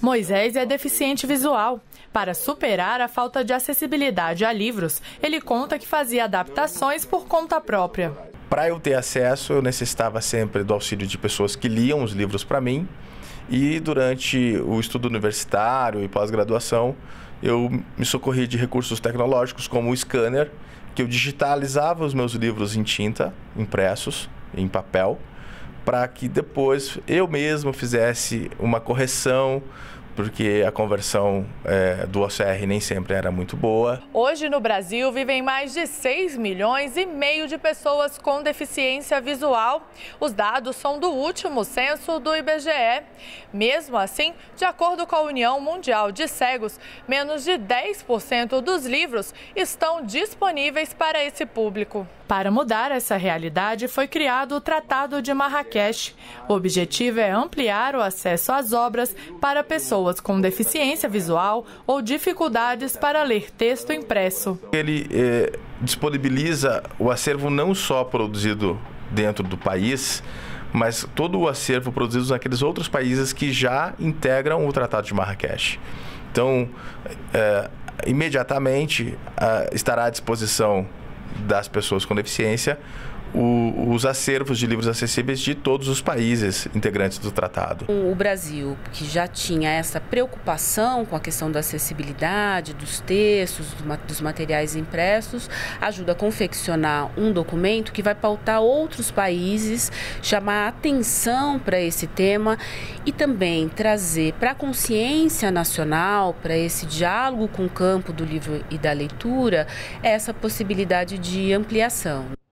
Moisés é deficiente visual. Para superar a falta de acessibilidade a livros, ele conta que fazia adaptações por conta própria. Para eu ter acesso, eu necessitava sempre do auxílio de pessoas que liam os livros para mim. E durante o estudo universitário e pós-graduação, eu me socorri de recursos tecnológicos como o scanner, que eu digitalizava os meus livros em tinta, impressos, em papel, para que depois eu mesmo fizesse uma correção porque a conversão é, do OCR nem sempre era muito boa. Hoje no Brasil vivem mais de 6 milhões e meio de pessoas com deficiência visual. Os dados são do último censo do IBGE. Mesmo assim, de acordo com a União Mundial de Cegos, menos de 10% dos livros estão disponíveis para esse público. Para mudar essa realidade, foi criado o Tratado de Marrakech. O objetivo é ampliar o acesso às obras para pessoas com deficiência visual ou dificuldades para ler texto impresso. Ele eh, disponibiliza o acervo não só produzido dentro do país, mas todo o acervo produzido naqueles outros países que já integram o Tratado de Marrakech. Então, eh, imediatamente eh, estará à disposição das pessoas com deficiência o, os acervos de livros acessíveis de todos os países integrantes do tratado. O Brasil, que já tinha essa preocupação com a questão da acessibilidade dos textos, dos materiais impressos, ajuda a confeccionar um documento que vai pautar outros países, chamar atenção para esse tema e também trazer para a consciência nacional, para esse diálogo com o campo do livro e da leitura, essa possibilidade de ampliação.